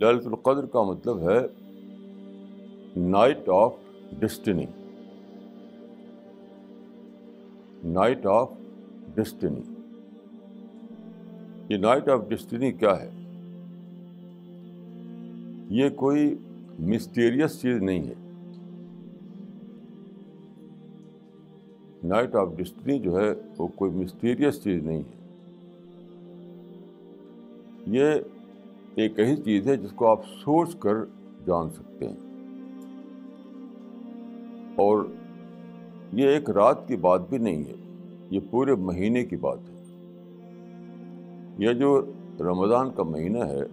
ललितुल कद्र का मतलब है night of destiny night of destiny ये नाइट ऑफ़ डेस्टिनी क्या है? ये कोई मिस्टीरियस चीज़ नहीं है। नाइट ऑफ़ डेस्टिनी जो है वो कोई मिस्टीरियस चीज़ नहीं है। ये एक ऐसी चीज़ है जिसको आप सोच कर जान सकते हैं। और ये एक रात की बात भी नहीं है, ये पूरे महीने की बात है। यह जो रमज़ान का महीना है,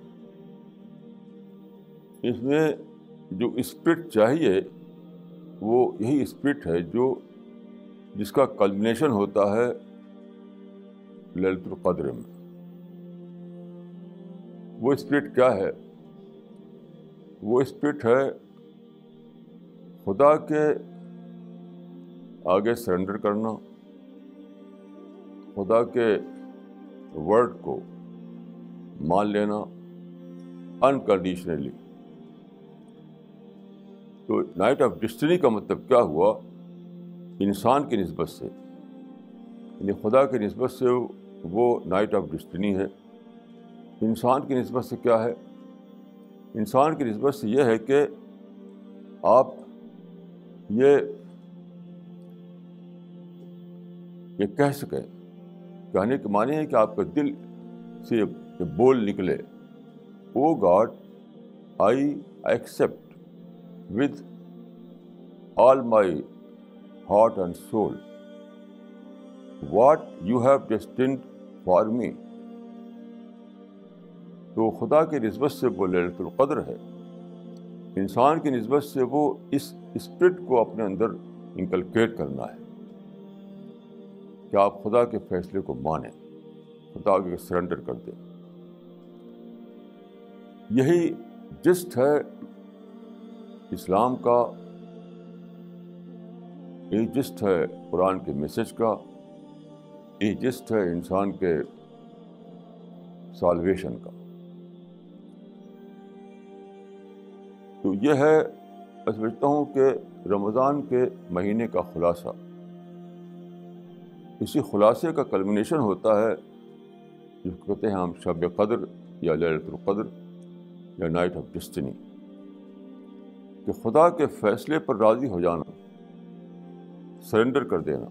इसमें जो स्पिरिट चाहिए, वो यही स्पिरिट है जो, जिसका कल्बिनेशन होता है ललित कद्र में। वो स्पिरिट क्या है? वो स्पिरिट है खुदा के आगे सरेंडर करना, खुदा के वर्ड को मान लेना अनकंडीशनली तो नाइट ऑफ़ डिस्टनी का मतलब क्या हुआ? इंसान की नस्बत से, यानी खुदा की नस्बत से वो नाइट ऑफ़ डिस्टनी है। इंसान की नस्बत से क्या है? इंसान की नस्बत से यह है कि आप ये ये कह सकें, कहने के माने हैं कि आपका दिल से बोल निकले। ओ God, I accept with all my heart and soul. What you have destined for me? तो खुदा की नस्बत से वो ललतुल्क़द्र है। इंसान की नस्बत से वो इस स्पिरिट को अपने अंदर इंकलकेट करना है। कि आप खुदा के फैसले को माने? खुदा के सरेंडर कर दें। यही जिस्ट है इस्लाम का। यही जिस्ट है कुरान के मैसेज का। यही जिस्ट है इंसान के सालवेशन का। तो यह है समझता हूँ कि रमज़ान के महीने का खुलासा। इसी खुलासे का कल्मिनेशन होता है, जिसको कहते हैं हम शब कदर या ललतुल्क़द्र या नाइट ऑफ़ डिस्टनी। कि खुदा के फ़ैसले पर राज़ी हो जाना, सरेंडर कर देना।